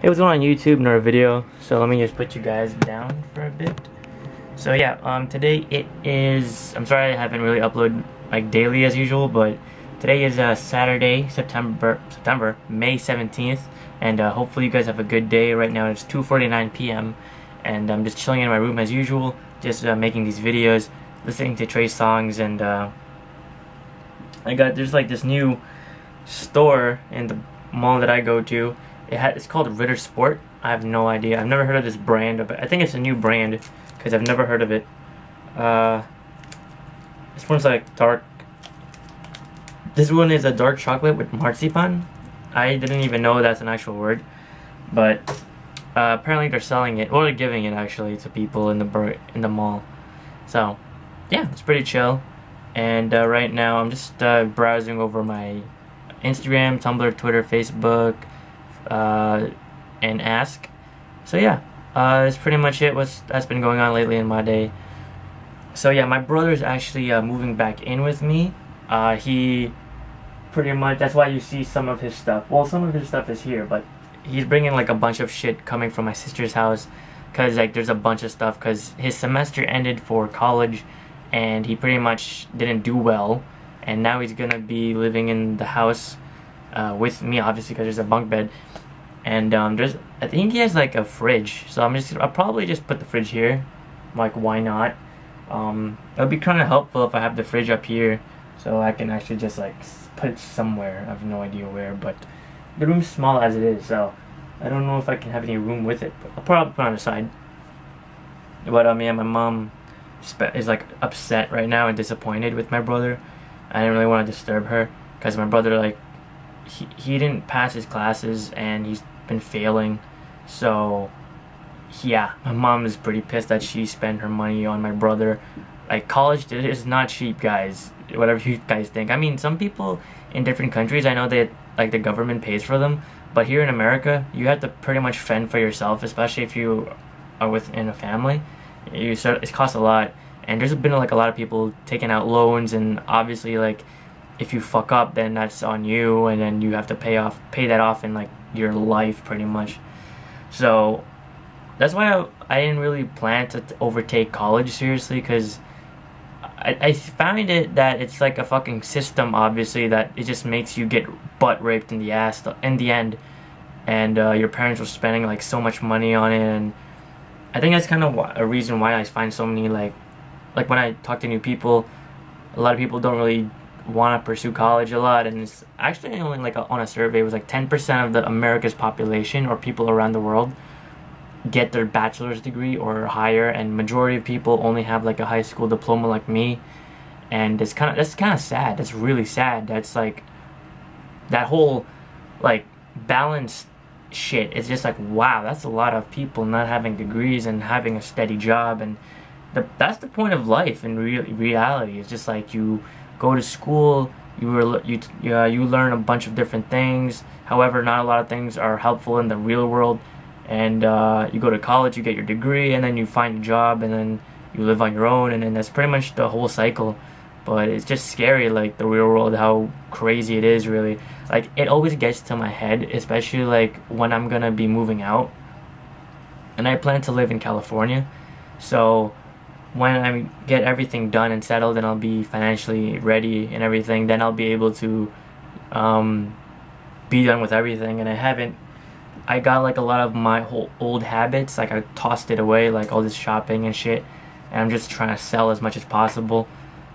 It was on YouTube, another video. So let me just put you guys down for a bit. So yeah, um, today it is. I'm sorry I haven't really uploaded like daily as usual, but today is uh, Saturday, September September May 17th, and uh, hopefully you guys have a good day. Right now it's 2:49 p.m. and I'm just chilling in my room as usual, just uh, making these videos, listening to Trey Songz, and uh, I got there's like this new store in the mall that I go to it it's called Ritter Sport. I have no idea. I've never heard of this brand, but I think it's a new brand because I've never heard of it. Uh, this one's like dark. This one is a dark chocolate with marzipan. I didn't even know that's an actual word, but uh, apparently they're selling it or they're giving it actually to people in the in the mall. So, yeah, it's pretty chill. And uh, right now I'm just uh, browsing over my Instagram, Tumblr, Twitter, Facebook uh, and ask. So yeah, uh, that's pretty much it. What's that's been going on lately in my day. So yeah, my brother's actually uh, moving back in with me. Uh, he pretty much that's why you see some of his stuff. Well, some of his stuff is here, but he's bringing like a bunch of shit coming from my sister's house because like there's a bunch of stuff because his semester ended for college and he pretty much didn't do well and now he's gonna be living in the house uh, with me, obviously, because there's a bunk bed. And um, there's, I think he has like a fridge, so I'm just, I'll probably just put the fridge here. Like, why not? Um, it would be kind of helpful if I have the fridge up here, so I can actually just like put it somewhere. I have no idea where, but the room's small as it is, so I don't know if I can have any room with it. But I'll probably put it on the side. But um, yeah, my mom is like upset right now and disappointed with my brother. I didn't really want to disturb her because my brother like he, he didn't pass his classes and he's been failing. So, yeah, my mom is pretty pissed that she spent her money on my brother. Like, college is not cheap, guys. Whatever you guys think. I mean, some people in different countries, I know that, like, the government pays for them. But here in America, you have to pretty much fend for yourself, especially if you are within a family. You start, it costs a lot. And there's been, like, a lot of people taking out loans and obviously, like, if you fuck up, then that's on you, and then you have to pay off pay that off in like your life pretty much. So that's why I, I didn't really plan to overtake college seriously because I, I find it that it's like a fucking system obviously that it just makes you get butt raped in the ass in the end and uh, your parents were spending like so much money on it and I think that's kind of a reason why I find so many like like when I talk to new people a lot of people don't really want to pursue college a lot and it's actually only like a, on a survey it was like 10% of the America's population or people around the world get their bachelor's degree or higher and majority of people only have like a high school diploma like me and it's kind of that's kind of sad that's really sad that's like that whole like balanced shit it's just like wow that's a lot of people not having degrees and having a steady job and the, that's the point of life in real reality it's just like you go to school, you were you you learn a bunch of different things. However, not a lot of things are helpful in the real world. And uh, you go to college, you get your degree, and then you find a job, and then you live on your own, and then that's pretty much the whole cycle. But it's just scary, like the real world, how crazy it is, really. Like it always gets to my head, especially like when I'm gonna be moving out. And I plan to live in California, so when I get everything done and settled and I'll be financially ready and everything, then I'll be able to um, be done with everything. And I haven't, I got like a lot of my whole old habits, like I tossed it away, like all this shopping and shit. And I'm just trying to sell as much as possible.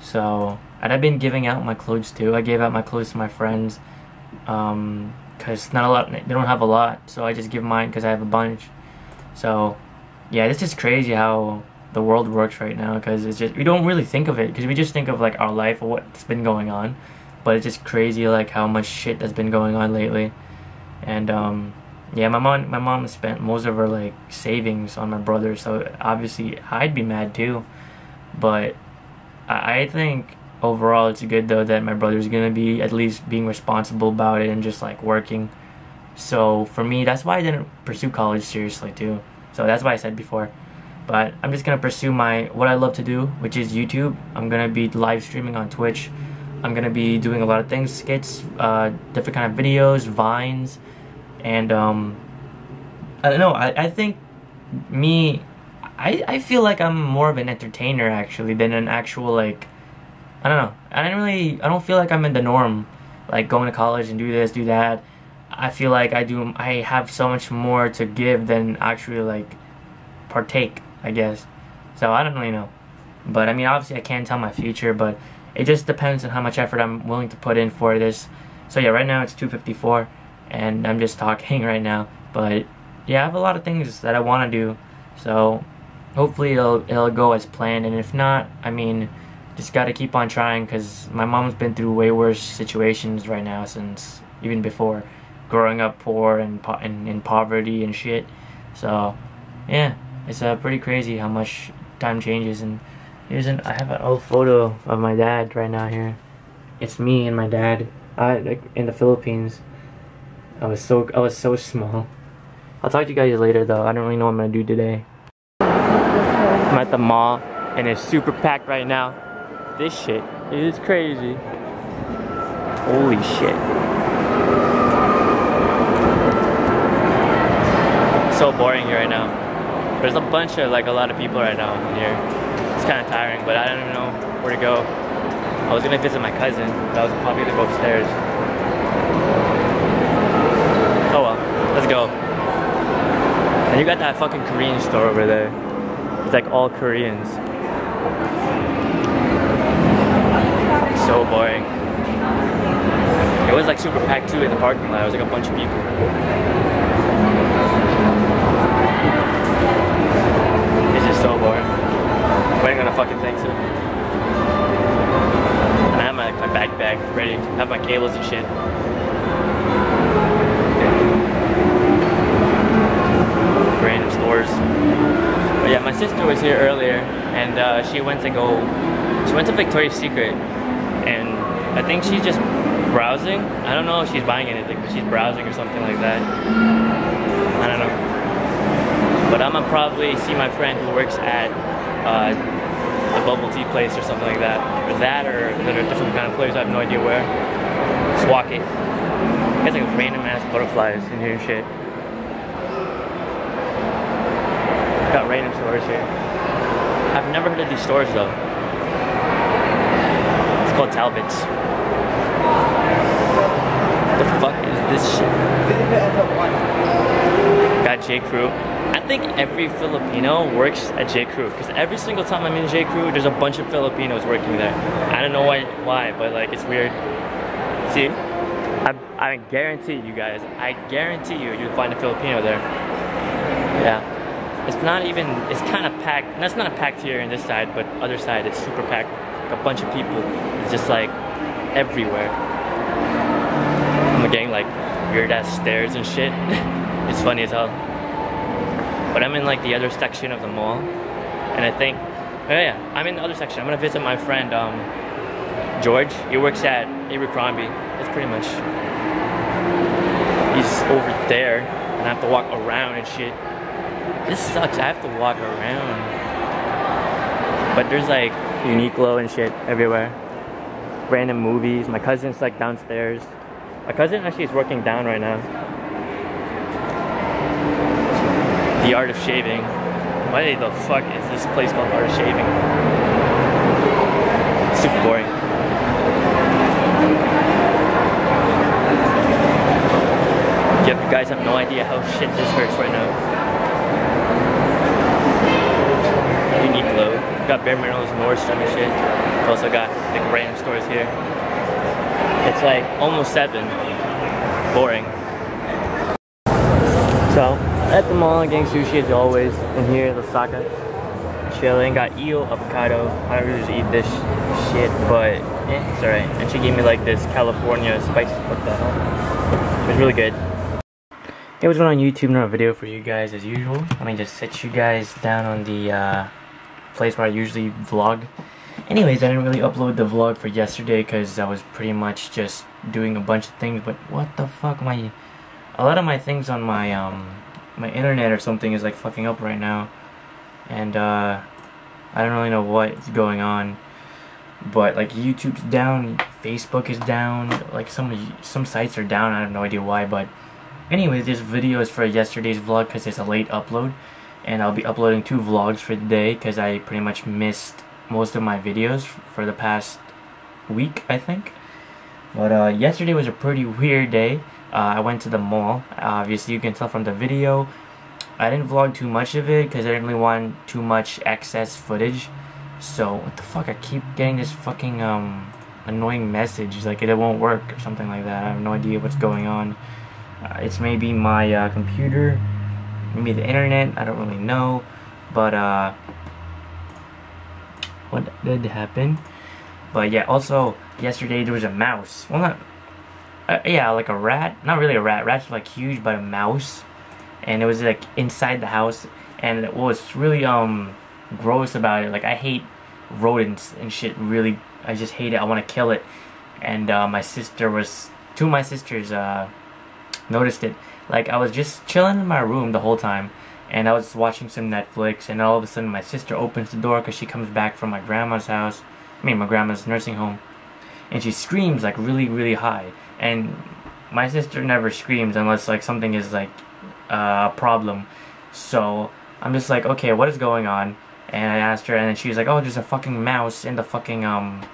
So, and I've been giving out my clothes too. I gave out my clothes to my friends. Um, cause not a lot, they don't have a lot. So I just give mine cause I have a bunch. So, yeah, this is crazy how the world works right now because it's just we don't really think of it because we just think of like our life or what's been going on. But it's just crazy like how much shit has been going on lately. And um yeah my mom my mom spent most of her like savings on my brother so obviously i'd be mad too. But i, I think overall it's good though that my brother's gonna be at least being responsible about it and just like working. So for me that's why i didn't pursue college seriously too. So that's why i said before but I'm just gonna pursue my what I love to do, which is YouTube. I'm gonna be live streaming on Twitch. I'm gonna be doing a lot of things, skits, uh, different kind of videos, vines, and um, I don't know. I, I think me, I, I feel like I'm more of an entertainer actually than an actual like, I don't know. I don't really, I don't feel like I'm in the norm, like going to college and do this, do that. I feel like I do, I have so much more to give than actually like partake, I guess. So I don't really know. But I mean, obviously I can't tell my future, but it just depends on how much effort I'm willing to put in for this. So yeah, right now it's 254 and I'm just talking right now. But yeah, I have a lot of things that I want to do. So hopefully it'll, it'll go as planned. And if not, I mean, just got to keep on trying because my mom's been through way worse situations right now since even before growing up poor and, po and in poverty and shit. So yeah, it's uh, pretty crazy how much time changes and Here's an I have an old photo of my dad right now here. It's me and my dad. I like in the Philippines. I was so I was so small. I'll talk to you guys later though. I don't really know what I'm gonna do today. I'm at the mall and it's super packed right now. This shit is crazy. Holy shit. So boring here right now. There's a bunch of like a lot of people right now here. It's kind of tiring, but I don't even know where to go. I was gonna visit my cousin, but I was probably gonna go upstairs. Oh well, let's go. And you got that fucking Korean store over there. It's like all Koreans. So boring. It was like super packed too in the parking lot. It was like a bunch of people. It's just so boring waiting on a fucking thing soon. And I have my, my backpack ready, I have my cables and shit. Random stores. But yeah, my sister was here earlier and uh, she went to go, she went to Victoria's Secret and I think she's just browsing. I don't know if she's buying anything, but she's browsing or something like that. I don't know. But I'm gonna probably see my friend who works at uh, bubble tea place or something like that. Or that or a different kind of place, I have no idea where. Swaki. It's like random ass butterflies in here and shit. Got random stores here. I've never heard of these stores though. It's called Talbot's. The fuck is this shit? Got J. Crew. I think every Filipino works at J. Crew because every single time I'm in J. Crew, there's a bunch of Filipinos working there. I don't know why, why, but like it's weird. See, I, I guarantee you guys, I guarantee you, you'll find a Filipino there. Yeah, it's not even, it's kind of packed. That's not a packed here in this side, but other side, it's super packed. Like a bunch of people, it's just like everywhere. I'm getting like weird ass stares and shit. it's funny as hell. But I'm in like the other section of the mall. And I think, oh yeah, I'm in the other section. I'm gonna visit my friend, um, George. He works at Abercrombie. That's pretty much, he's over there. And I have to walk around and shit. This sucks, I have to walk around. But there's like Uniqlo and shit everywhere. Random movies. My cousin's like downstairs. My cousin actually is working down right now. The Art of Shaving. Why the fuck is this place called Art of Shaving? Super boring. Yep, you guys have no idea how shit this hurts right now. Uniqlo. We got Bare Minerals, Nordstrom and shit. We also got like random stores here. It's like almost seven. Boring. So, at the mall getting sushi as always. And here, Lasaka, chilling. Got eel, avocado. I don't eat this shit, but it's alright. And she gave me like this California spicy. What the hell? It was really good. Hey, what's going on YouTube? Another video for you guys as usual. Let me just set you guys down on the uh, place where I usually vlog. Anyways, I didn't really upload the vlog for yesterday because I was pretty much just doing a bunch of things. But what the fuck, my a lot of my things on my um my internet or something is like fucking up right now and uh, I don't really know what's going on but like YouTube's down Facebook is down like some some sites are down I have no idea why but anyways, this video is for yesterday's vlog because it's a late upload. And I'll be uploading two vlogs for today because I pretty much missed most of my videos for the past week, I think. But uh, yesterday was a pretty weird day. Uh, I went to the mall. Obviously, you can tell from the video. I didn't vlog too much of it because I didn't really want too much excess footage. So, what the fuck? I keep getting this fucking um, annoying message. Like, it won't work or something like that. I have no idea what's going on. Uh, it's maybe my uh, computer, maybe the internet. I don't really know. But, uh, what did happen? But yeah, also, yesterday there was a mouse. Well, not, uh, yeah, like a rat. Not really a rat. Rats like huge, but a mouse. And it was like inside the house. And what was really um gross about it, like I hate rodents and shit. Really, I just hate it. I want to kill it. And uh, my sister was, two of my sisters uh, noticed it. Like I was just chilling in my room the whole time. And I was watching some Netflix, and all of a sudden my sister opens the door because she comes back from my grandma's house. I mean, my grandma's nursing home and she screams like really really high and my sister never screams unless like something is like uh, a problem. So I'm just like okay what is going on? And I asked her and then she's like oh there's a fucking mouse in the fucking um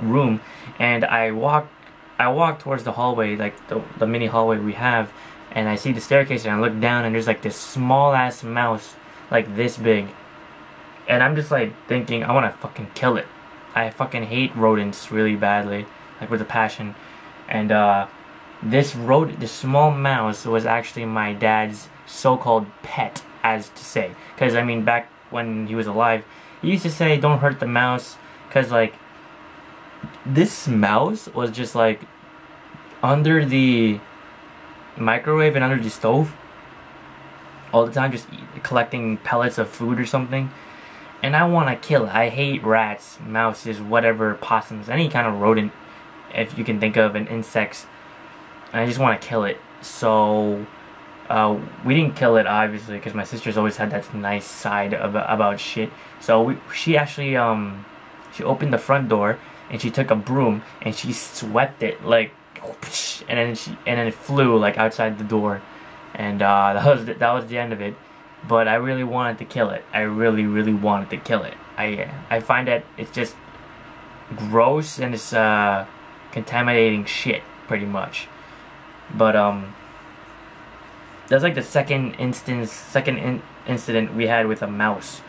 room. And I walk I walk towards the hallway like the, the mini hallway we have and I see the staircase and I look down and there's like this small ass mouse like this big. And I'm just like thinking I want to fucking kill it. I fucking hate rodents really badly, like with a passion. And uh, this rodent, this small mouse was actually my dad's so-called pet, as to say. Because I mean, back when he was alive, he used to say, "Don't hurt the mouse," because like this mouse was just like under the microwave and under the stove all the time, just collecting pellets of food or something and I want to kill it. I hate rats, mouses, whatever, possums, any kind of rodent, if you can think of, an insects. I just want to kill it. So, uh, we didn't kill it, obviously, because my sister's always had that nice side about, about shit. So, we, she actually, um, she opened the front door, and she took a broom, and she swept it, like, and then she, and then it flew, like, outside the door. And, uh, that was, that was the end of it but I really wanted to kill it. I really, really wanted to kill it. I I find that it's just gross and it's uh, contaminating shit, pretty much. But um, that's like the second instance, second in incident we had with a mouse.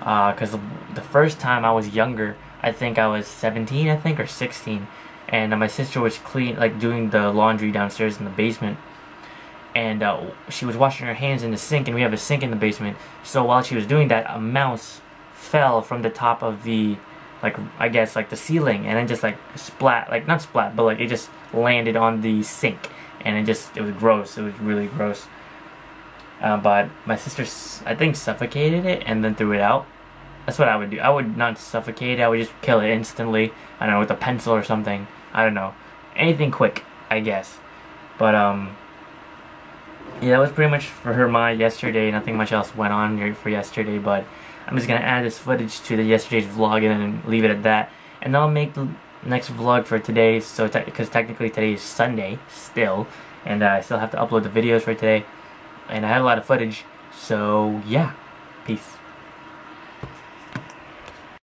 Uh, because the first time I was younger, I think I was 17, I think, or 16, and uh, my sister was clean, like doing the laundry downstairs in the basement and uh, she was washing her hands in the sink and we have a sink in the basement so while she was doing that a mouse fell from the top of the like I guess like the ceiling and then just like splat like not splat but like it just landed on the sink and it just it was gross it was really gross. Uh, but my sister I think suffocated it and then threw it out. That's what I would do. I would not suffocate it I would just kill it instantly. I don't know with a pencil or something. I don't know. Anything quick I guess. But um yeah, that was pretty much for her my yesterday. Nothing much else went on here for yesterday, but I'm just gonna add this footage to the yesterday's vlog and then leave it at that. And then I'll make the next vlog for today, so because te technically today is Sunday still, and uh, I still have to upload the videos for today. And I had a lot of footage, so yeah, peace.